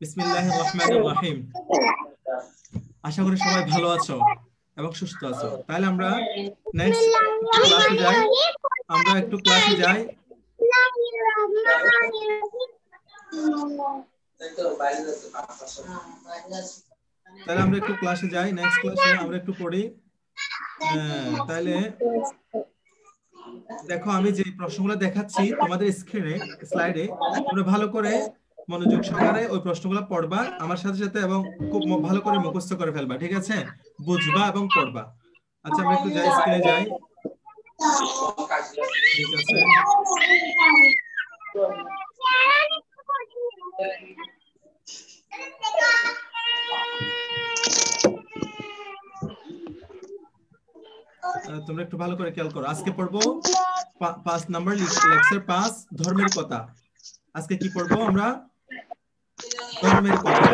বিসমিল্লাহির রহমানির রহিম। আশা করি সবাই ভালো আছো এবং সুস্থ আছো। তাহলে আমরা নেক্সট ক্লাসে যাই। আমরা একটু ক্লাসে যাই। তাহলে আমরা একটু ক্লাসে যাই। নেক্সট ক্লাসে আমরা একটু পড়ি। তাহলে দেখো আমি যে প্রশ্নগুলো দেখাচ্ছি তোমাদের স্ক্রিনে স্লাইডে তোমরা ভালো করে মনোযোগ সহকারে ওই প্রশ্নগুলো পড়বা, আমার সাথে সাথে এবং খুব ভালো করে মুখস্থ করে ফেলবা, ঠিক আছে? বুঝবা এবং পড়বা। আচ্ছা আমরা একটু যাই স্ক্রিনে যাই। তোমরা একটু ভালো করে খেয়াল করো। আজকে পড়ব পাঁচ নাম্বার লেকচার পাঁচ, ধর্মের কথা। আজকে কি পড়ব আমরা? ধর্মের কথা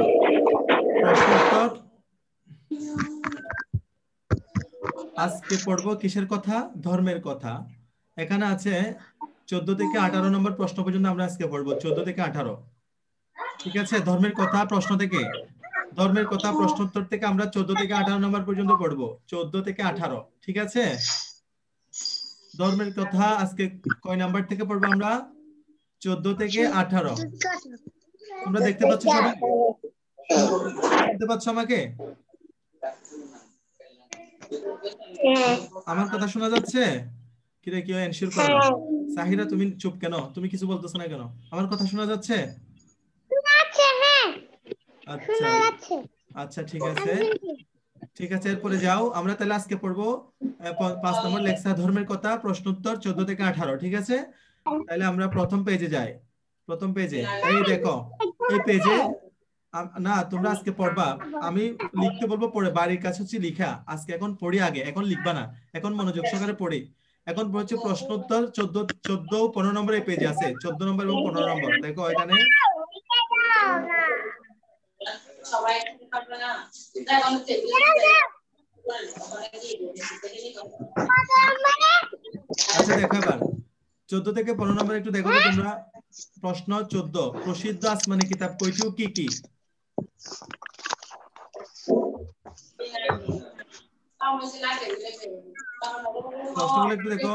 আজকে পড়ব কিসের কথা? ধর্মের কথা। এখানে আছে চোদ্দ থেকে আঠারো নম্বর প্রশ্ন পর্যন্ত আমরা আজকে পড়ব। চোদ্দ থেকে আঠারো। ঠিক আছে? ধর্মের কথা প্রশ্ন থেকে। ধর্মের কথা প্রশ্ন উত্তর থেকে আমরা চোদ্দ থেকে আঠারো নম্বর পর্যন্ত পড়ব। চোদ্দ থেকে আঠারো। ঠিক আছে? ধর্মের কথা আজকে কয় নাম্বার থেকে পড়ব আমরা? চোদ্দ থেকে আঠারো। তোমরা দেখতে পাচ্ছ সবাই? দেখতে পাচ্ছ আমাকে? আমার কথা শোনা যাচ্ছে? কিরে কেউ এনশিওর করো। সাহিরা তুমি চুপ কেন? তুমি কিছু বলতেছো না কেন? আমার কথা শোনা যাচ্ছে? আচ্ছা। আচ্ছা ঠিক আছে। ঠিক আছে এরপরে যাও। আমরা তাহলে আজকে পড়ব পাঁচ নম্বর লেকচার ধর্মের কথা প্রশ্ন উত্তর চোদ্দ থেকে আঠারো ঠিক আছে? তাহলে আমরা প্রথম পেজে যাই। প্রথম পেজে এই দেখো এই পেজে না তোমরা আজকে পড়বা। আমি লিখতে বলব পড়ে বাড়ির কাছে হচ্ছে লিখা। আজকে এখন পড়ি আগে এখন লিখবা না। এখন মনোযোগ সহকারে পড়ি। এখন হচ্ছে প্রশ্ন উত্তর চোদ্দ চোদ্দ পনেরো নম্বর এই পেজে আছে। চোদ্দ নম্বর এবং পনেরো নম্বর। দেখো এখন আচ্ছা দেখো এবার। চোদ্দ থেকে পনেরো নম্বর একটু দেখো তোমরা। প্রশ্ন চোদ্দ প্রসিদ্ধ আসমানি কিতাব কয়টি ও কি কি? প্রশ্নগুলো একটু দেখো।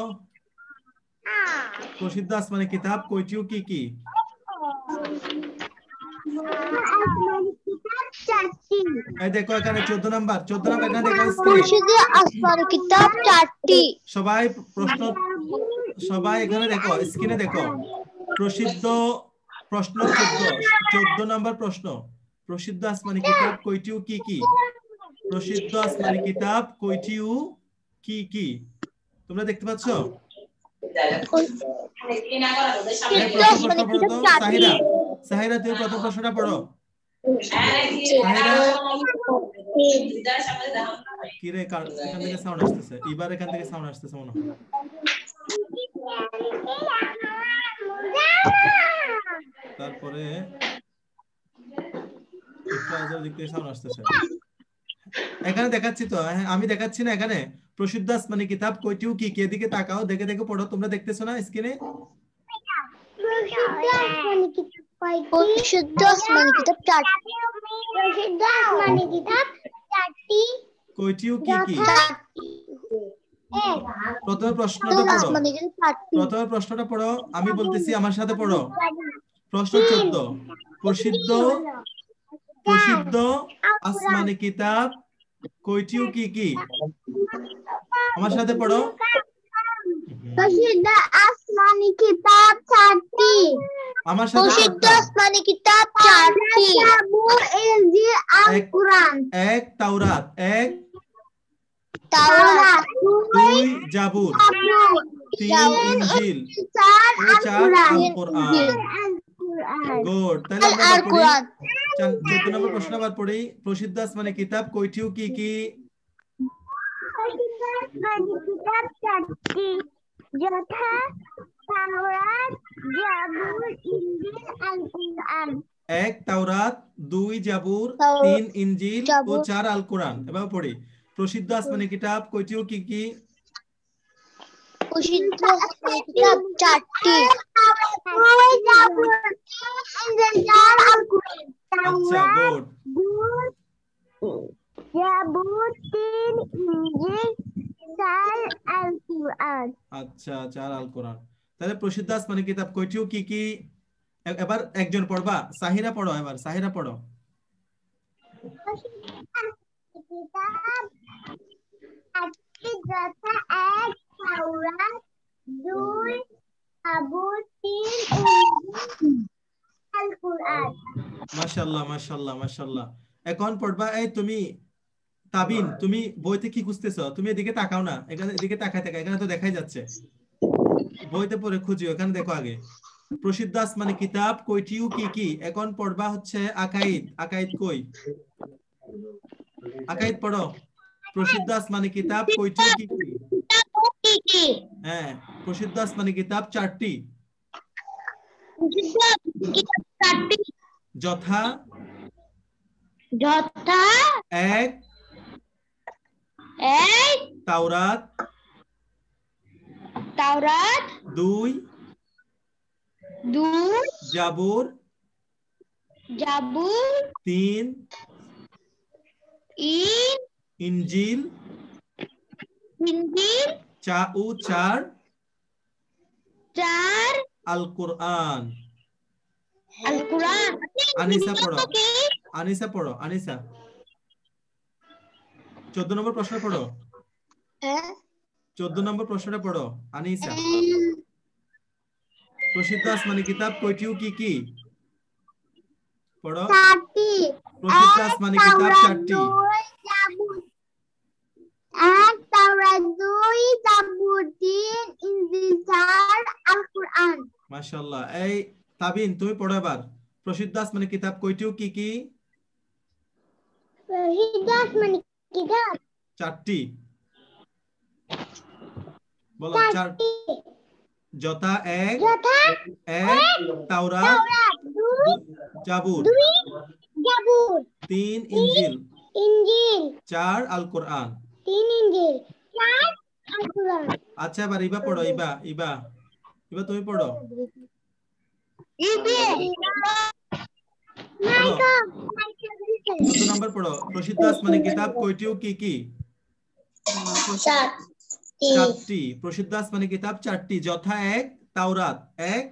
প্রসিদ্ধ আসমানি কিতাব কয়টি ও কি? কি দেখো এখানে চোদ্দ নাম্বার চোদ্দ নাম্বার এখানে দেখো সবাই প্রশ্ন সবাই এখানে দেখো স্ক্রিনে দেখো। প্রসিদ্ধ প্রশ্ন চোদ্দ। চোদ্দ নাম্বার প্রশ্ন। প্রসিদ্ধ আসমানি কিতাব কয়টি ও কি কি? প্রসিদ্ধ আসমানি কিতাব কয়টি ও কি কি? তোমরা দেখতে পাচ্ছ? তো। সাহিরা তুমি প্রথম প্রশ্নটা পড়ো। কি রে কার এখান থেকে সাউন্ড আসতেছে। এবার এখান থেকে সাউন্ড আসতেছে মনে হয়। তারপরে দিক থেকে সাউন্ড আসতেছে এখানে দেখাচ্ছি তো হ্যাঁ, আমি দেখাচ্ছি না এখানে। প্রসিদ্ধ আসমানি কিতাব কয়টিও কি কি এদিকে তাকাও দেখে দেখে পড়ো তোমরা দেখতেছো না স্ক্রিনে পরিশুদ্ধ আসমান কিতাব চারটি প্রসিদ্ধ আসমানি কিতাব চারটি কয়টিও কি কি? প্রথমে প্রশ্নটা পড়ো। চারটি প্রথমে প্রশ্নটা পড়ো আমি বলতেছি আমার সাথে পড়ো। প্রশ্ন চোদ্দ। প্রসিদ্ধ প্রসিদ্ধ আসমানি কিতাব কয়টিও কি কি? আমার সাথে পড়ো। প্রসিদ্ধ আসমানি কিতাব চারটি। আমার সাথে প্রসিদ্ধ। আসমান কিতাব চারটি। এক- তাওরাত। এক দুই জাবুর তিন ইনজিল চার ও চার আল কোরআন গুড তাহলে আমরা চোদ্দ নম্বর প্রশ্ন আবার পড়ি। প্রসিদ্ধ আসমানি কিতাব কয়টিও কি কি? এক তাওরাত দুই জাবুর তিন ইনজিল ও। চার আল কোরআন এবার পড়ি। প্রসিদ্ধ আসমানি কিতাব কয়টিও কি কি প্রসিদ্ধ আসমান কিতাব চারটি দুই জাবুর ইনজিল চার আল কুরআন আচ্ছা তাওরাত গুড দুই জাবুর তিন ইঞ্জিল চার আল কুরআন আচ্ছা চার আল কোরআন তাহলে প্রসিদ্ধ আসমানি কিতাব কয়টিও কি কি এ- এবার একজন পড়বা সাহিরা পড়ো এবার সাহিরা পড়ো কিতাব একটি যথা এক দুই জাবুর তিন এখন পড়বা, এই তুমি তাবিন, তুমি বইতে কি খুঁজতেছো? তুমি এদিকে তাকাও না, এখানে এদিকে তাকাই তাকাই এখানে তো দেখাই যাচ্ছে। বইতে পড়ে খুঁজিও, এখানে দেখো আগে। প্রসিদ্ধ আসমানি কিতাব কয়টিও কি কি? এখন পড়বা হচ্ছে আকাইদ আকাইদ কই? আকাইদ পড়ো। প্রসিদ্ধ আসমানি কিতাব কয়টিও কি কি কি কি হ্যাঁ প্রসিদ্ধ আসমানি কিতাব চারটি কিতাব চারটি যথা যথা এক এক তাওরাত তাওরাত দুই দুই জাবুর জাবুর তিন ইন ইনজিল ইনজিল চা ও চার চার আল কোরআন। আল কুরআন। আনিসা পড়ো। আনিসা পড়ো আনিসা। চোদ্দ নম্বর প্রশ্ন পড়ো। হ্যাঁ। চোদ্দ নম্বর প্রশ্নটা পড়ো আনিসা। প্রসিদ্ধ আসমানি কিতাব কয়টিও কি কি? পড়ো। চারটি। প্রসিদ্ধ আসমানি কিতাব চারটি দুই জাবুর এক তাওরাত দুই ইনজিল চার আল কুরআন মাশাআল্লাহ। এই তাবিন তুমি পড়ো এবার। প্রসিদ্ধ আসমানি কিতাব কয়টিও কি কি? হিদাস মানে কিতাব? চারটি। বলো চার যথা এক যথা এক তাওরাত জাবুর। জাবুর। তিন ইনজিল ইনজিল চার আল কোরআন তিন ইনজিল আচ্ছা এবার ইবা পড়ো ইবা ইবা। ইবা তুমি পড়ো। ইবে পড়ো। কত নম্বর পড়ো। প্রসিদ্ধ আসমানি কিতাব কয়টিও কি কি? চারটি। প্রসিদ্ধ আসমানি কিতাব চারটি। যথা এক তাওরাত। এক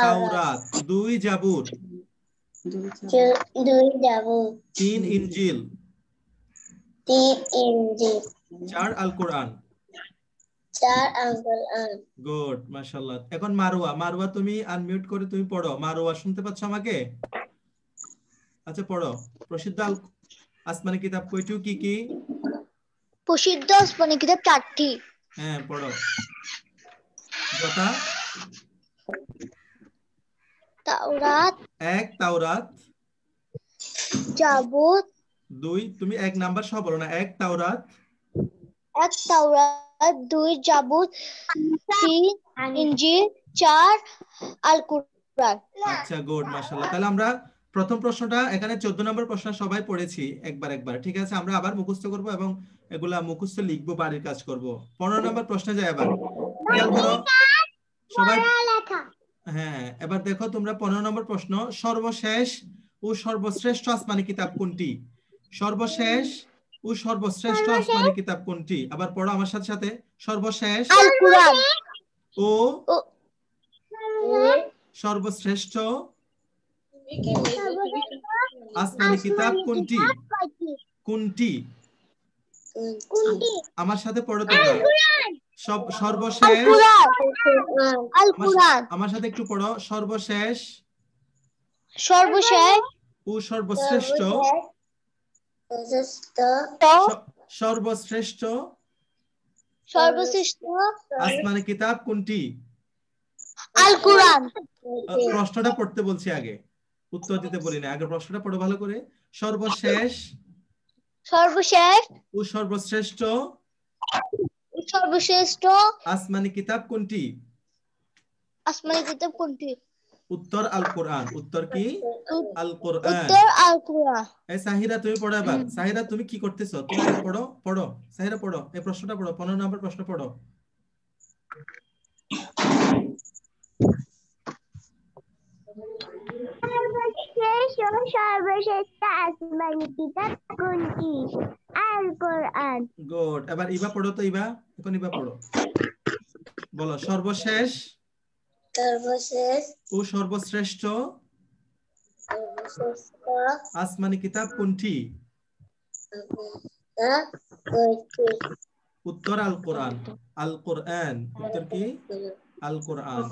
তাওরাত। দুই জাবুর। দুই জাবুর। তিন ইনজিল। চার আল কোরআন। চার আল কুরআন। গুড মাশাআল্লাহ। এখন মারুয়া। মারুয়া তুমি আনমিউট করে তুমি পড়ো। মারুয়া শুনতে পাচ্ছ আমাকে? আচ্ছা পড়ো। প্রসিদ্ধ আল আসমানি কিতাব কয়টিও কি কি? প্রসিদ্ধ আসমানি কিতাব চারটি। হ্যাঁ পড়ো। যথা। তাওরাত। এক তাওরাত। জাবুর দুই তুমি এক নাম্বার সহ বলো না এক তাওরাত। এক তাওরাত দুই জাবুর তিন ইনজিল চার আল কুরআন আচ্ছা গুড মাশাআল্লাহ। তাহলে আমরা প্রথম প্রশ্নটা এখানে চোদ্দ নম্বর প্রশ্ন সবাই পড়েছি একবার একবার। ঠিক আছে আমরা আবার মুখস্থ করব এবং এগুলা মুখস্থ লিখব বাড়ির কাজ করব। পনেরো নম্বর প্রশ্নে যাই খেয়াল সবাই হ্যাঁ এবার দেখো তোমরা পনেরো নম্বর প্রশ্ন। সর্বশেষ ও সর্বশ্রেষ্ঠ আসমানি কিতাব কোনটি? সর্বশেষ ও সর্বশ্রেষ্ঠ আসমানি কিতাব কোনটি? আবার পড়ো আমার সাথে সাথে। সর্বশেষ আল কুরআন। ও সর্বশ্রেষ্ঠ আসমানি কিতাব কোনটি? কোনটি? আমার সাথে পড়ো তোমরা। সব সর্বশেষ আল কুরআন। আমার সাথে একটু পড়ো। সর্বশেষ সর্বশেষ? ও সর্বশ্রেষ্ঠ সর্বশ্রেষ্ঠ সর্বশ্রেষ্ঠ আসমানি কিতাব কোনটি? আল কুরআন। প্রশ্নটা পড়তে বলছি আগে। উত্তর দিতে বলি না আগে প্রশ্নটা পড়ো ভালো করে। সর্বশেষ সর্বশেষ ও সর্বশ্রেষ্ঠ সর্বশ্রেষ্ঠ আসমানি কিতাব কোনটি? আসমানি কিতাব কোনটি? উত্তর আল কোরআন উত্তর কি? আল কোরআন এই সাহিরা তুমি পড়ো এবার। সাহিরা তুমি কি করতেছো? তুমি পড়ো পড়ো। সাহিরা পড়ো। এই প্রশ্নটা পড়ো। পনেরো নম্বর প্রশ্ন পড়ো। সর্বশ্রেষ্ঠ আসমানি কিতাব কোনটি আল কোরআন গুড। এবার ইবা পড়ো তো ইবা। এখন ইবা পড়ো। বলো সর্বশেষ সর্বশেষ। ও সর্বশ্রেষ্ঠ। আসমানি কিতাব কোনটি? উত্তর আল কোরআন আল কোরআন উত্তর কি? আল কোরআন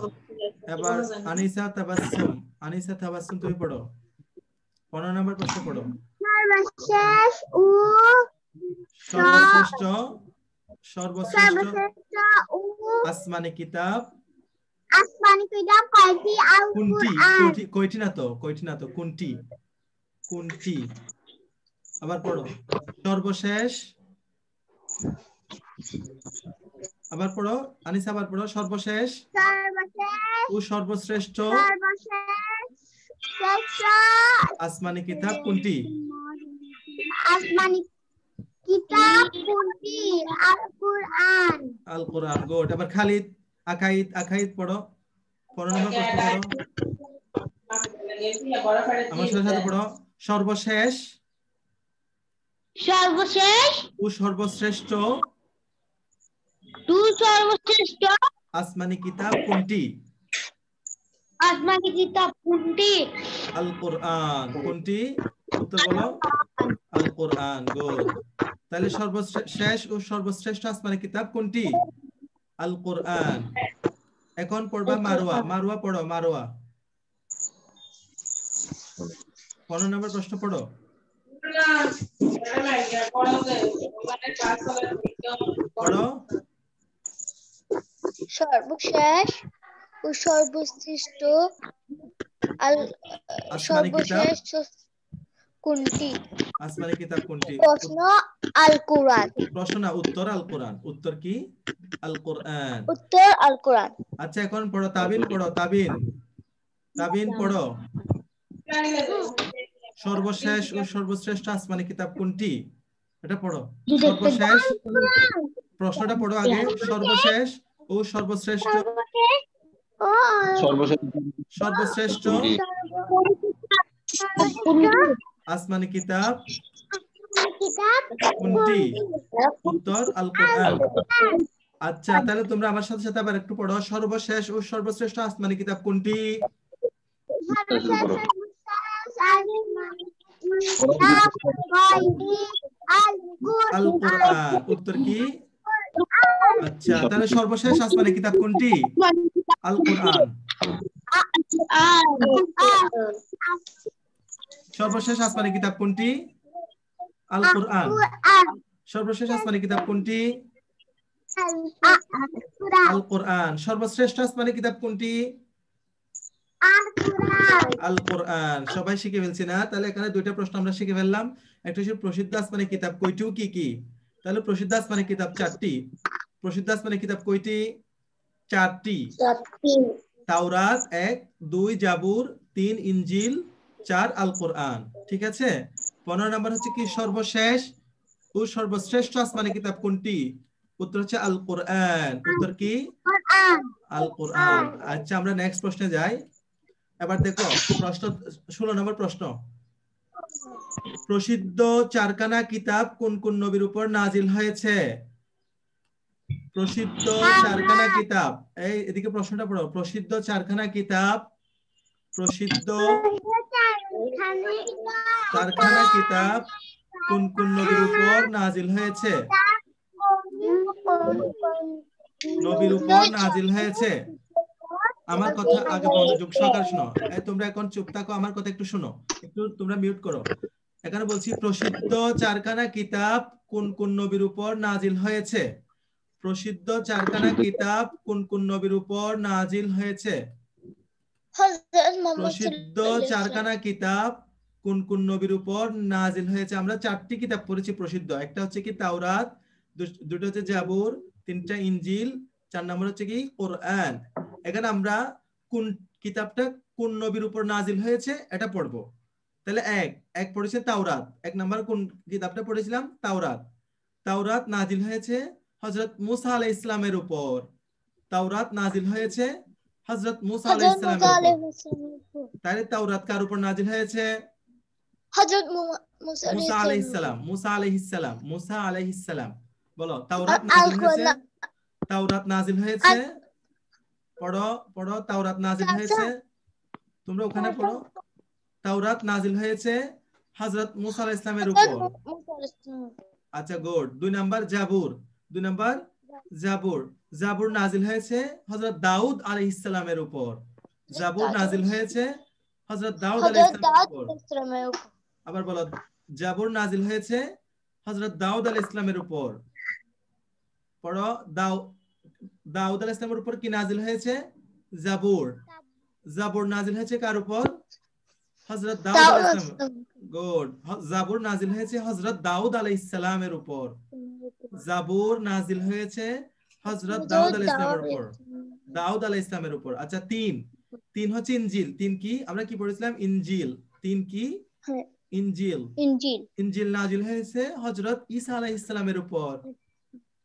এবার আনিসা তাবাসসুম। আনিসা তাবাসসুম তুমি পড়ো। পনেরো নম্বর প্রশ্ন পড়ো। সর্বশেষ ও সর্বশ্রেষ্ঠ সর্বশ্রেষ্ঠ আসমানি কিতাব আসমানি কিতাব কয়টি? আল কোরআন। কয়টি না তো? কয়টি না তো? কোনটি? কোনটি? আবার পড়ো। সর্বশেষ। আবার পড়ো। আনিসা আবার পড়ো। সর্বশেষ। সর্বশেষ। ও সর্বশ্রেষ্ঠ। সর্বশেষ। আসমানি কিতাব কোনটি? আসমানি কিতাব কোনটি? আল কোরআন। আল কোরআন গুড। এবার খালিদ? আকাইদ আকাইদ পড়ো। পনেরো নম্বর প্রশ্ন পড়ো আমার সাথে সাথে পড়ো। সর্বশেষ। সর্বশেষ। ও সর্বশ্রেষ্ঠ। তু সর্বশ্রেষ্ঠ। আসমানি কিতাব কোনটি? আসমানি কিতাব কোনটি? আল কোরআন। কোনটি? উত্তর বলো। আল কোরআন গুড তাহলে সর্বশেষ ও সর্বশ্রেষ্ঠ আসমানি কিতাব কোনটি? আল কোরআন এখন পড়বা মারোয়া মারোয়া পড়ো মারোয়া পনেরো নম্বর প্রশ্ন পড়ো। পড়ো। সর্বশেষ ও সর্বশ্রেষ্ঠ আল আসমানি কোনটি? আসমানি কিতাব কোনটি? প্রশ্ন আল কোরআন প্রশ্ন না উত্তর আল কোরআন উত্তর কি? আল কোরআন উত্তর আল কোরআন আচ্ছা এখন পড়ো তাবিন পড়ো তাবিন তাবিন পড়ো। সর্বশেষ ও সর্বশ্রেষ্ঠ আসমানি কিতাব কোনটি? এটা পড়ো। সর্বশেষ। প্রশ্নটা পড়ো আগে। সর্বশেষ ও সর্বশ্রেষ্ঠ সর্বশ্রেষ্ঠ আসমানি কিতাব। কিতাব কোনটি? উত্তর আল কোরআন আচ্ছা তাহলে তোমরা আমার সাথে সাথে আবার একটু পড়ো। সর্বশেষ ও সর্বশ্রেষ্ঠ আসমানি কিতাব কোনটি? আল কোরআন উত্তর কি? আচ্ছা তাহলে সর্বশেষ আসমানি কিতাব কোনটি? আল কোরআন সর্বশেষ আসমানি কিতাব কোনটি? আল কোরআন সর্বশেষ আসমানি কিতাব কোনটি? আল কোরআন সর্বশ্রেষ্ঠ আসমানি কিতাব কোনটি? আল কোরআন সবাই শিখে ফেলছি না? তাহলে এখানে দুইটা প্রশ্ন আমরা শিখে ফেললাম। একটা হচ্ছে প্রসিদ্ধ আসমানি কিতাব কয়টিও কি কি? তাহলে প্রসিদ্ধ আসমানি কিতাব চারটি। প্রসিদ্ধ আসমানি কিতাব কয়টি চারটি। তাওরাত এক দুই জাবুর তিন ইনজিল চার আল কোরআন ঠিক আছে? পনেরো নম্বর হচ্ছে কি সর্বশেষ ও সর্বশ্রেষ্ঠ আসমানি কিতাব কোনটি? উত্তর হচ্ছে আল কোরআন উত্তর কি? আল কোরআন আচ্ছা আমরা নেক্সট প্রশ্নে যাই। এবার দেখো প্রশ্ন ষোলো নম্বর প্রশ্ন। প্রসিদ্ধ চারখানা কিতাব কোন কোন নবীর উপর নাজিল হয়েছে? প্রসিদ্ধ চারখানা কিতাব। এই এদিকে প্রশ্নটা পড়ো। প্রসিদ্ধ চারখানা কিতাব প্রসিদ্ধ চারখানা কিতাব কোন কোন নবীর উপর নাজিল হয়েছে? নবীর উপর নাজিল হয়েছে? আমার কথা আগে মনোযোগ সহকারে শোনো। তোমরা এখন চুপ থাকো আমার কথা একটু শোনো। একটু তোমরা মিউট করো। এখানে বলছি প্রসিদ্ধ চারখানা কিতাব কোন কোন নবীর উপর নাজিল হয়েছে? প্রসিদ্ধ চারখানা কিতাব কোন কোন নবীর উপর নাজিল হয়েছে? প্রসিদ্ধ চারখানা কিতাব কোন কোন নবীর উপর নাজিল হয়েছে? আমরা চারটি কিতাব পড়েছি প্রসিদ্ধ। একটা হচ্ছে কি তাওরাত দুটো হচ্ছে জাবুর তিনটা ইনজিল চার নম্বর হচ্ছে কি কোরআন। এখানে আমরা কোন কিতাবটা কোন নবীর উপর নাজিল হয়েছে এটা পড়ব। তাহলে এক এক পড়েছে তাওরাত। এক নাম্বার কোন কিতাবটা পড়েছিলাম? তাওরাত। তাওরাত নাজিল হয়েছে হজরত মুসা আলাই ইসলামের উপর। তাওরাত নাজিল হয়েছে হজরত মুসা হযরত ইসলামের উপর। তাহলে তাওরাত কার উপর নাজিল হয়েছে? হযরত মুসা আলাইহিস সালাম। মুসা আলাইহিস সালাম মুসা আলাইহিস সালাম। বলো তাওরাত নাজিল হয়েছে? তাওরাত নাজিল হয়েছে? পড়ো পড়ো তাওরাত নাজিল হয়েছে? তোমরা ওখানে পড়ো। তাওরাত নাজিল হয়েছে হযরত মুসা আলাইহিস সালামের উপর। আচ্ছা গুড। দুই নাম্বার জাবুর। দুই নাম্বার জাবুর। জাবুর নাজিল হয়েছে হযরত দাউদ আলাইহিস সালামের উপর। জাবুর নাজিল হয়েছে হযরত দাউদ আলাইহিস সালামের উপর। আবার বলো জাবর নাজিল হয়েছে হজরত দাউদ আলাইহিস ইসলামের উপর। পড়ো দাউ দাউদ আলাইহিস ইসলামের উপর কি নাজিল হয়েছে? জাবর। জাবর নাজিল হয়েছে কার উপর? হযরত দাউদ আলাইহিস ইসলাম গুড। জাবুর নাজিল হয়েছে হজরত দাউদ আলাইহিস সালামের উপর। জাবর নাজিল হয়েছে হজরত দাউদ আলাইহিস ইসলামের উপর। দাউদ আলাইহিস ইসলামের উপর। আচ্ছা তিন। তিন হচ্ছে ইনজিল। তিন কি? আমরা কি পড়েছিলাম? ইনজিল। তিন কি? হ্যাঁ। ইনজিল। ইনজিল। ইনজিল নাজিল হয়েছে হযরত ঈসা আলাইহিস সালামের উপর।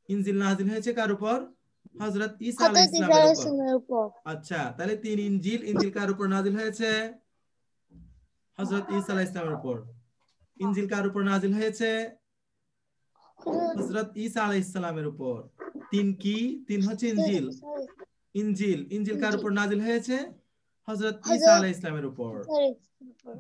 ইনজিল নাজিল হয়েছে কার উপর? হযরত ঈসা আলাইহিস সালামের উপর। আচ্ছা তাহলে তিন ইনজিল ইনজিল কার উপর নাজিল হয়েছে? হযরত ঈসা আলাইহিস সালামের উপর। ইনজিল কার উপর নাজিল হয়েছে? হযরত ঈসা আলাইহিস সালামের উপর। তিন কি? তিন হচ্ছে ইনজিল। ইনজিল। ইনজিল কার উপর নাজিল হয়েছে? হযরত ঈসা আলাইহিস সালামের উপর।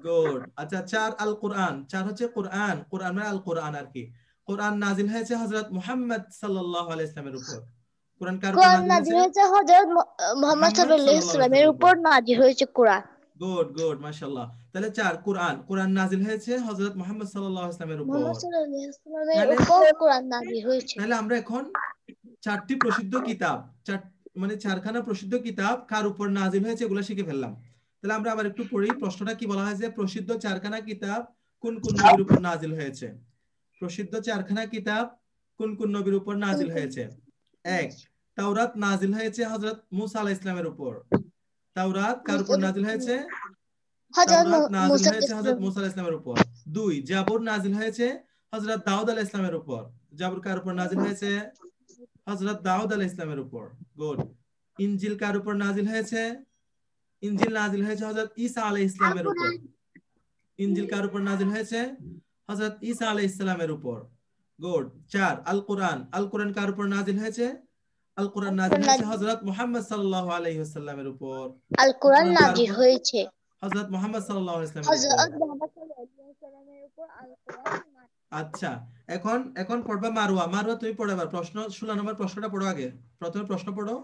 গুড আচ্ছা চার আল কোরআন চার হচ্ছে কোরআন। কোরআন মানে আল কোরআন আর কি। কোরআন নাজিল হয়েছে হযরত মুহাম্মদ সাল্লাল্লাহু আলাইহি ইসলামের উপর। কোরআন কার উপর নাজিল হয়েছে? হযরত মোহাম্মদ সাল্লাল্লাহু আলাইহি সাল্লাল্লাহু সাল্লামের উপর। নাজিল হয়েছে কোরআন। গুড গুড মাশাআল্লাহ। তাহলে চার কোরআন। কোরআন নাজিল হয়েছে হযরত মুহাম্মদ সাল্লাল্লাহু আলাইহি উপর। মোহাম্মদ সাল্লাল্লাহু আলাইহি সাল্লামের উপর কোরআন নাজিল হয়েছে। তাহলে আমরা এখন চারটি প্রসিদ্ধ কিতাব চার মানে চারখানা প্রসিদ্ধ কিতাব কার উপর নাজিল হয়েছে এগুলো শিখে ফেললাম। তাহলে আমরা আবার একটু পড়ি প্রশ্নটা কি বলা হয়েছে প্রসিদ্ধ চারখানা কিতাব কোন কোন নবীর উপর নাজিল হয়েছে? প্রসিদ্ধ চারখানা কিতাব কোন কোন নবীর উপর নাজিল হয়েছে? এক তাওরাত নাজিল হয়েছে হযরত মুসা আলাইহিস ইসলামের উপর। তাওরাত কার উপর নাজিল হয়েছে? হযরত নাজিল মুসা হয়েছে হযরত মুসা আলাইহিস ইসলামের উপর। দুই জাবর নাজিল হয়েছে হযরত দাউদ আলাইহিস ইসলামের উপর। জাবুর কার উপর নাজিল হয়েছে? হযরত দাউদ আলাইহিস ইসলামের উপর। গুড ইনজিল কার উপর নাজিল হয়েছে? ইনজিল নাজিল হয়েছে হযরত ঈসা আলাইহিস ইসলামের উপর। ইনজিল কার উপর নাজিল হয়েছে? হযরত ঈসা আলাইহিস সালামের উপর। গুড চার আল কোরআন আল কোরআন কার উপর নাজিল হয়েছে? আল কোরআন নাজিল হয়েছে হযরত মুহাম্মদ সাল্লাল্লাহু আলাইহি ওয়াসাল্লামের উপর। আল কোরআন নাজিল হয়েছে। হযরত মুহাম্মদ সাল্লাল্লাহু আলাইহি ওয়াসাল্লামের হযরত মুহাম্মদ সাল্লাল্লাহু আলাইহি সাল্লামের উপর আল কোরআন আচ্ছা এখন এখন পড়বা মারুয়া। মারুয়া, তুমি পড়ো এবার প্রশ্ন, ষোলো নম্বর প্রশ্নটা পড়ো আগে। প্রথমে প্রশ্ন পড়ো।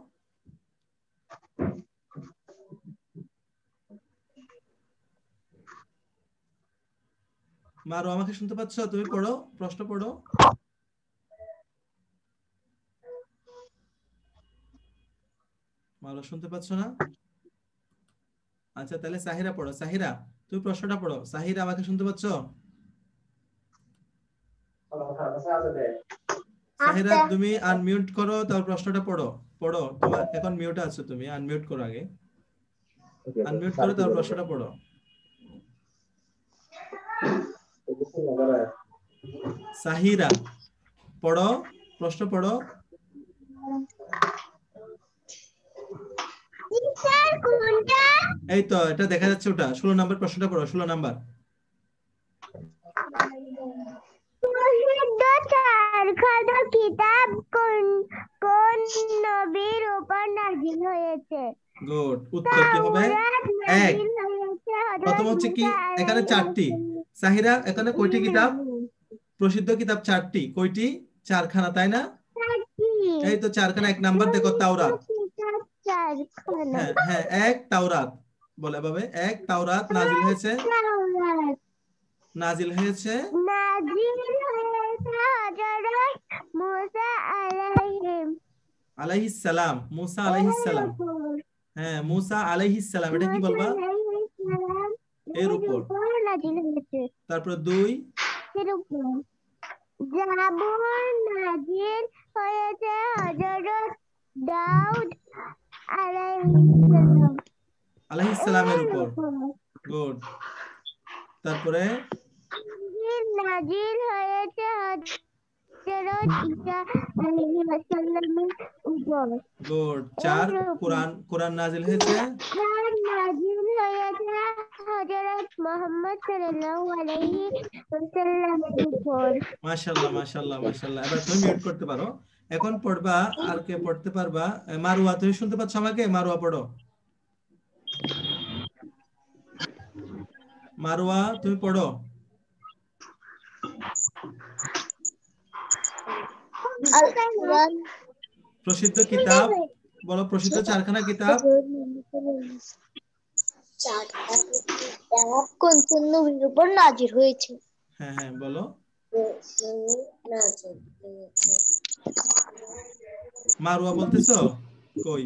মারুয়া, আমাকে শুনতে পাচ্ছ? তুমি পড়ো, প্রশ্ন পড়ো। মারো শুনতে পাচ্ছ না? আচ্ছা তাহলে সাহিরা পড়ো। সাহিরা, তুমি প্রশ্নটা পড়ো। সাহিরা, আমাকে শুনতে পাচ্ছ? সাহিরা আচ্ছা। তুমি আনমিউট করো তার প্রশ্নটা পড়ো। পড়ো তোমার এখন মিউট আছো তুমি আনমিউট করো আগে। আনমিউট করো তার প্রশ্নটা পড়ো। সাহিরা পড়ো প্রশ্ন পড়ো। এই তো এটা দেখা যাচ্ছে ওটা। ষোলো নাম্বার প্রশ্নটা পড়ো ষোলো নাম্বার। চারখানা কিতাব কোন কোন নবীর উপর নাজিল হয়েছে? গুড। উত্তর কি হবে? এক। প্রথম হচ্ছে কি? এখানে চারটি। সাহিরা এখানে কয়টি কিতাব? প্রসিদ্ধ কিতাব চারটি। কয়টি? চারখানা তাই না। এই তো চারখানা এক নাম্বার দেখো তাওরাত। হ্যাঁ হ্যাঁ এক তাওরাত। বলে ভাবে এক তাওরাত নাজিল হয়েছে। নাজিল হয়েছে। নাজিল হয়েছে হযরত মুসা আলাইহিম আলাইহিস সালাম মুসা আলাইহিস সালাম হ্যাঁ মুসা আলাইহিস সালাম এটা কি বলবা এর উপর। নাজিল হয়েছে তারপর দুই এর উপর জাবুর নাজিল হয়েছে হযরত দাউদ আলাইহিস সালাম আলাইহিস সালামের এর উপর উপর। গুড তারপরে ইনজিল নাজিল হয়েছে হয- হযরত ঈসা আলাইহিস সালামের উপর গুড চার কোরআন কোরআন নাজিল হয়েছে? আর নাজিল হয়েছে হযরত মুহাম্মদ সাল্লাল্লাহু আলাইহি ওয়াসাল্লামের উপর মাশাআল্লাহ মাশাআল্লাহ মাশাআল্লাহ। এবার তুমি মিউট করতে পারো। এখন পড়বা আর কে পড়তে পারবা? মারুয়া তুমি শুনতে পাচ্ছ আমাকে? মারুয়া পড়ো। মারুয়া তুমি পড়ো। কোরআন প্রসিদ্ধ কিতাব? বলো প্রসিদ্ধ চারখানা কিতাব? কোন কোন নবীর উপর নাজির হয়েছে? হ্যাঁ হ্যাঁ বলো। মারুয়া বলতেছো? কই?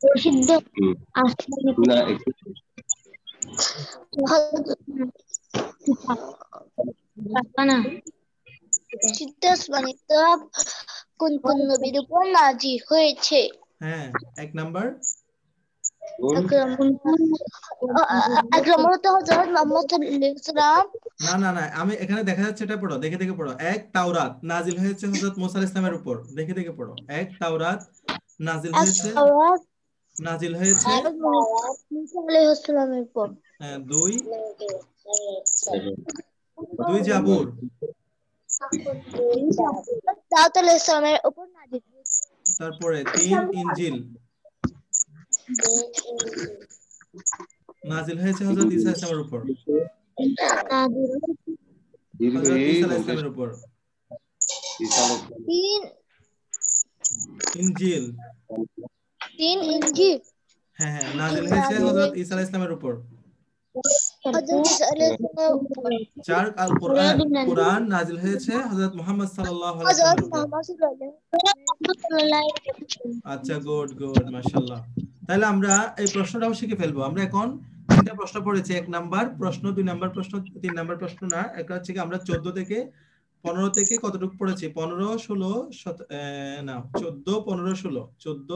প্রসিদ্ধ। কোন কোন নবীর উপর নাজির হয়েছে। হ্যাঁ এক নাম্বার। আকরামত হযরত মুহাম্মদ সাল্লাল্লাহু আলাইহি ওয়াসাল্লাম। না না না আমি এখানে দেখা যাচ্ছে এটা পড়ো দেখে দেখে পড়ো। এক তাওরাত নাজিল হয়েছে হযরত মুসা আলাইহিস সালামের উপর। দেখে দেখে পড়ো। এক তাওরাত নাজিল হয়েছে। নাজিল হয়েছে। মুসা আলাইহিস সালামের উপর। হ্যাঁ, দুই দুই জাবুর দাউদ আলাইহিস সালামের উপর হয়েছে তারপরে তিন ইঞ্জিল। নাজিল হয়েছে হযরত ঈসা আলাইহিস উপর। তিন তিন ইঞ্জিল। হ্যাঁ হ্যাঁ নাজিল হয়েছে হযরত ঈসা আলাইহিস সালামের উপর। চার আল কোরআন কোরআন নাজিল হয়েছে হযরত মুহাম্মদ সাল্লাল্লাহু আলাইহি ওয়াসাল্লাম। আচ্ছা গুড গুড মাশাআল্লাহ। তাহলে আমরা এই প্রশ্নটাও শিখে ফেলব। আমরা এখন তিনটা প্রশ্ন পড়েছি এক নাম্বার প্রশ্ন দুই নাম্বার প্রশ্ন তিন নাম্বার প্রশ্ন না একটা হচ্ছে কি আমরা চোদ্দ থেকে পনেরো থেকে কতটুকু পড়েছি? পনেরো ষোলো আহ, না চোদ্দ পনেরো ষোলো চোদ্দ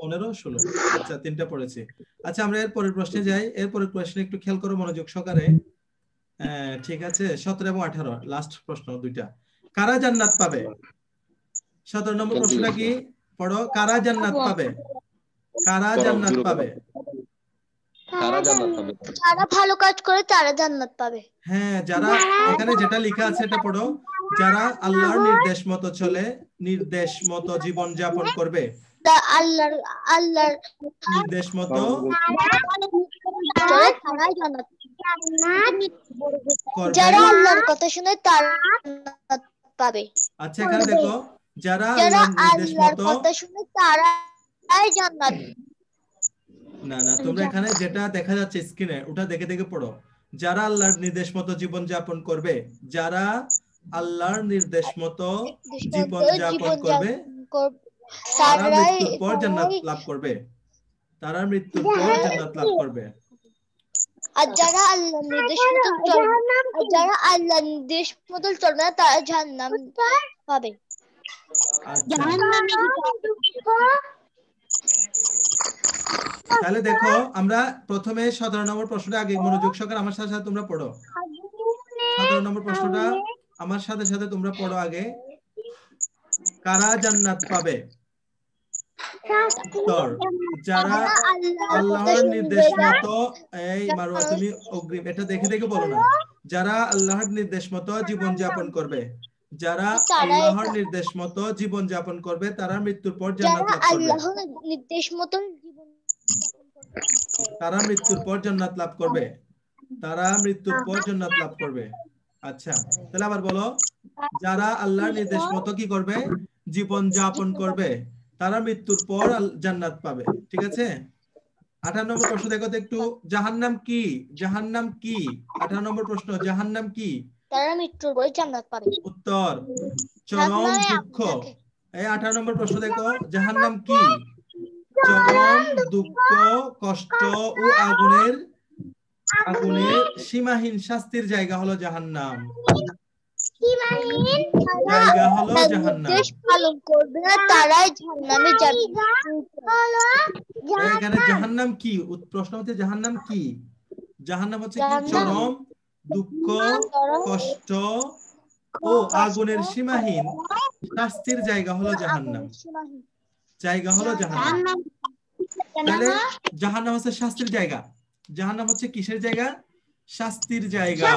পনেরো ষোলো। আচ্ছা তিনটা পড়েছি। আচ্ছা আমরা এর পরের প্রশ্নে যাই। এর পরের প্রশ্নে একটু খেয়াল করো মনোযোগ সহকারে। ঠিক আছে। সতেরো এবং আঠারো লাস্ট প্রশ্ন দুইটা। কারা জান্নাত পাবে? সতেরো নম্বর প্রশ্নটা কি? পড়ো কারা জান্নাত পাবে? কারা জান্নাত পাবে? তারা জান্নাত পাবে? যারা ভালো কাজ করে তারা জান্নাত পাবে। হ্যাঁ যারা এখানে যেটা লেখা আছে এটা পড়ো। যারা আল্লাহর নির্দেশ মতো চলে নির্দেশ মতো জীবন যাপন করবে আল্লাহর আল্লাহর নির্দেশ মতো যারা আল্লাহর কথা শুনে তারা পাবে। আচ্ছা এখানে দেখো যারা নির্দেশ মতো কথা শুনে তারাই জান্নাত। না না তোমরা এখানে যেটা দেখা যাচ্ছে স্ক্রিনে ওটা দেখে দেখে পড়ো। যারা আল্লাহর নির্দেশ মতো জীবন যাপন করবে যারা আল্লাহর নির্দেশ মতো জীবন যাপন করবে তারা তারাই মৃত্যুর পর জান্নাত লাভ করবে। তারা মৃত্যুর পর জান্নাত লাভ করবে। আর যারা আল্লাহর নির্দেশ মতো চলবে আর যারা আল্লাহর নির্দেশ মতো চলবে না তারা জাহান্নাম পাবে। তাহলে দেখো আমরা প্রথমে সতেরো নম্বর প্রশ্নটা আগে মনোযোগ সহকারে আমার সাথে সাথে তোমরা পড়ো। সতেরো নম্বর প্রশ্নটা আমার সাথে সাথে তোমরা পড়ো আগে। কারা জান্নাত পাবে? যারা আল্লাহর নির্দেশ মতো এই মারুয়া তুমি অগ্রিম এটা দেখে দেখে বলো না। যারা আল্লাহর নির্দেশ মতো জীবন যাপন করবে যারা আল্লাহর নির্দেশ মতো জীবন যাপন করবে তারা মৃত্যুর পর জান্নাত লাভ করবে। নির্দেশ মতো জীবন করবে। তারা মৃত্যুর পর জান্নাত লাভ করবে। তারা মৃত্যুর পর জান্নাত লাভ করবে। আচ্ছা তাহলে আবার বলো যারা আল্লাহর নির্দেশ মতো কি করবে? জীবন যাপন করবে। তারা মৃত্যুর পর জান্নাত পাবে ঠিক আছে? আঠারো নম্বর প্রশ্ন দেখো একটু জাহান্নাম কি? জাহান্নাম কি? আঠারো নম্বর প্রশ্ন জাহান্নাম কি? তারা মৃত্যুর পরে জান্নাত পাবে। উত্তর চরম দুঃখ। এই আঠারো নম্বর প্রশ্ন দেখো জাহান্নাম কি? চরম দুঃখ কষ্ট ও আগুনের আগুনের সীমাহীন শাস্তির জায়গা হলো জাহান্নাম। জায়গা হলো জাহান্নাম। করবে না তারাই জাহান্নামে যাবে। এখানে জাহান্নাম। কি? প্রশ্ন হচ্ছে জাহান্নাম কি? জাহান্নাম হচ্ছে কি? চরম দুঃখ কষ্ট ও আগুনের সীমাহীন। শাস্তির জায়গা হলো জাহান্নাম। জায়গা হলো জাহান্নাম। তাহলে জাহান্নাম হচ্ছে শাস্তির জায়গা। জাহান্নাম হচ্ছে কিসের জায়গা? শাস্তির জায়গা।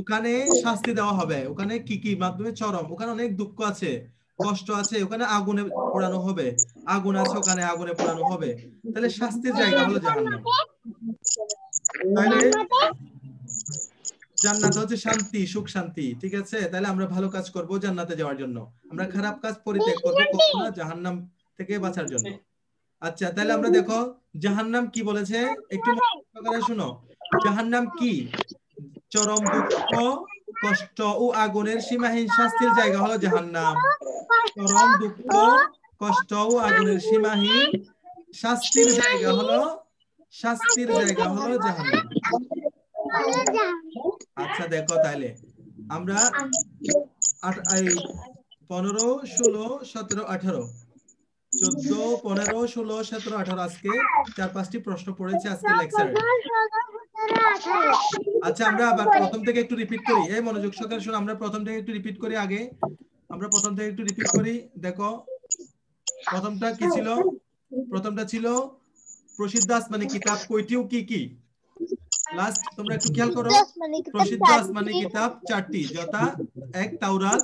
ওখানে শাস্তি দেওয়া হবে। ওখানে কি কি মাধ্যমে? চরম। ওখানে অনেক দুঃখ আছে। কষ্ট আছে। ওখানে আগুনে পোড়ানো হবে। আগুন আছে ওখানে আগুনে পোড়ানো হবে। তাহলে শাস্তির জায়গা হলো জাহান্নাম। তাহলে জান্নাত হচ্ছে শান্তি সুখ শান্তি। ঠিক আছে? তাহলে আমরা ভালো কাজ করব জান্নাতে যাওয়ার জন্য। আমরা খারাপ কাজ পরিত্যাগ করব কখনো জাহান্নাম থেকে বাঁচার জন্য। আচ্ছা তাহলে আমরা দেখো জাহান্নাম কি বলেছে? একটু শুনো। জাহান্নাম কি? চরম দুঃখ, কষ্ট ও আগুনের সীমাহীন শাস্তির জায়গা হলো জাহান্নাম। চরম দুঃখ, কষ্ট ও আগুনের সীমাহীন শাস্তির জায়গা হলো, শাস্তির জায়গা হলো জাহান্নাম। আচ্ছা দেখো তাহলে আমরা পনেরো, ষোলো, সতেরো, আঠারো। চোদ্দ, পনেরো, ষোলো, সতেরো, আঠারো আজকে চার, পাঁচটি প্রশ্ন পড়েছে আজকে লেকচারে। আচ্ছা আমরা আবার প্রথম থেকে একটু রিপিট করি। এই মনোযোগ সহকারে শুনো আমরা প্রথম থেকে একটু রিপিট করি আগে। আমরা প্রথম থেকে একটু রিপিট করি দেখো। প্রথমটা কি ছিল? প্রথমটা ছিল প্রসিদ্ধ আসমানি কিতাব কয়টিও কি কি? লাস্ট তোমরা একটু খেয়াল করো। প্রসিদ্ধ আসমানি কিতাব চারটি যথা এক তাওরাত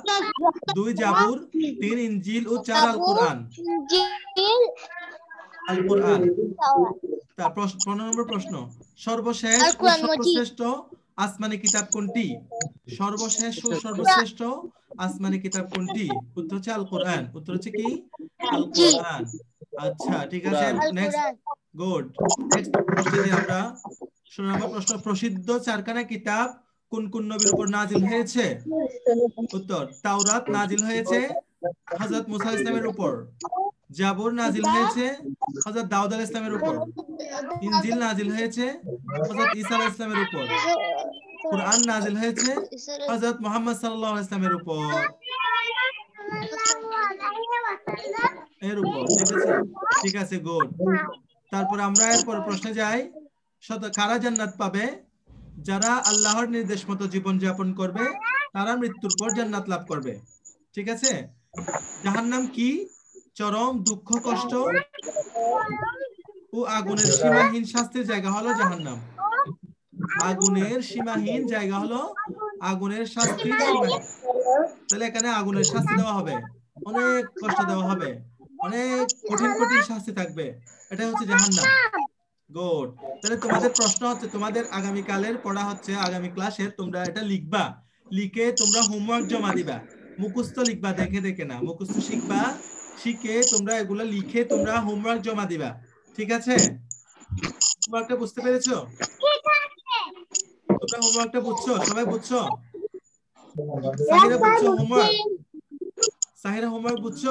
দুই জাবুর তিন ইনজিল ও চার আল কোরআন আল কোরআন তার প্রশ্ন পনেরো নম্বর প্রশ্ন। সর্বশেষ ও সর্বশ্রেষ্ঠ আসমানি কিতাব কোনটি? সর্বশেষ ও সর্বশ্রেষ্ঠ আসমানি কিতাব কোনটি? উত্তর হচ্ছে আল কোরআন উত্তর হচ্ছে কি? আল কোরআন আচ্ছা ঠিক আছে। নেক্সট গুড নেক্সট প্রশ্নে আমরা নম্বর প্রশ্ন প্রসিদ্ধ চারখানা কিতাব কোন কোন নবীর উপর নাজিল হয়েছে? উত্তর তাওরাত নাজিল হয়েছে হযরত মুসা ইসলামের উপর। জাবুর নাজিল হয়েছে হযরত দাউদ আলাইহিস ইসলামের উপর। ইনজিল নাজিল হয়েছে হযরত ঈসা আলাইহিস ইসলামের উপর। কোরআন নাজিল হয়েছে হযরত মুহাম্মদ সাল্লাল্লাহু আলাইহি উপর। এর উপর ঠিক আছে? ঠিক আছে গুড তারপর আমরা এরপর প্রশ্নে যাই। শত কারা জান্নাত পাবে? যারা আল্লাহর নির্দেশ মতো জীবন যাপন করবে তারা মৃত্যুর পর জান্নাত লাভ করবে। ঠিক আছে? জাহান্নাম কি? চরম দুঃখ, কষ্ট ও আগুনের সীমাহীন শাস্তির জায়গা হলো জাহান্নাম। আগুনের সীমাহীন জায়গা হলো আগুনের সীমাহীন তাহলে এখানে আগুনের শাস্তি দেওয়া হবে। অনেক কষ্ট দেওয়া হবে। অনেক কঠিন কঠিন শাস্তি থাকবে। এটা হচ্ছে জাহান্নাম। গুড। তাহলে তোমাদের প্রশ্ন হচ্ছে, তোমাদের আগামী কালের পড়া হচ্ছে, আগামী ক্লাসে তোমরা এটা লিখবা। লিখে তোমরা হোমওয়ার্ক জমা দিবা। মুখস্থ লিখবা, দেখে দেখে না। মুখস্থ শিখবা। শিখে তোমরা এগুলো লিখে তোমরা হোমওয়ার্ক জমা দিবা। ঠিক আছে? হোমওয়ার্কটা বুঝতে পেরেছ? তোমরা হোমওয়ার্কটা বুঝছ? সবাই বুঝছ? সাহিরা বুঝছ হোমওয়ার্ক সাহিরা হোমওয়ার্ক বুঝছ?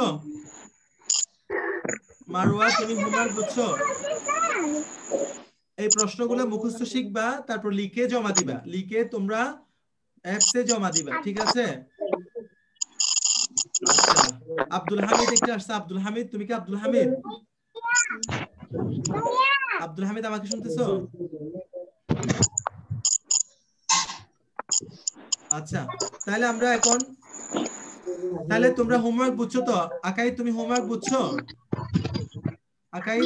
মারওয়া, তুমি হোমওয়ার্ক বুঝছ? এই প্রশ্নগুলো মুখস্থ শিখবা, তারপর লিখে জমা দিবা। লিখে তোমরা অ্যাপসে জমা দিবা। ঠিক আছে? আব্দুল হামিদ একটু আসছে, আব্দুল হামিদ, তুমি কি আব্দুল হামিদ? আব্দুল হামিদ, আমাকে শুনতেছো? আচ্ছা তাহলে আমরা এখন, তাহলে তোমরা হোমওয়ার্ক বুঝছ তো? আকাই, তুমি হোমওয়ার্ক বুঝছ? আকাই?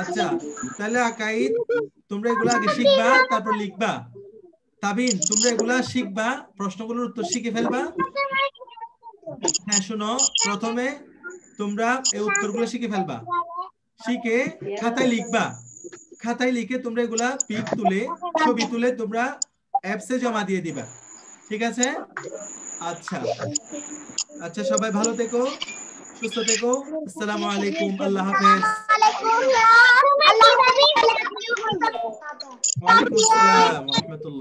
আচ্ছা তাহলে আকাই, তোমরা এগুলো আগে শিখবা, তারপর লিখবা। তাবিন, তোমরা এগুলা শিখবা, প্রশ্নগুলোর উত্তর শিখে ফেলবা। হ্যাঁ শোনো, প্রথমে তোমরা এই উত্তরগুলো শিখে ফেলবা। শিখে খাতায় লিখবা। খাতায় লিখে তোমরা এগুলা পিক তুলে, ছবি তুলে তোমরা অ্যাপসে জমা দিয়ে দিবা। ঠিক আছে? আচ্ছা। আচ্ছা সবাই ভালো থেকো, সুস্থ থেকো। আসসালামু আলাইকুম, আল্লাহ হাফেজ। ওয়ালাইকুম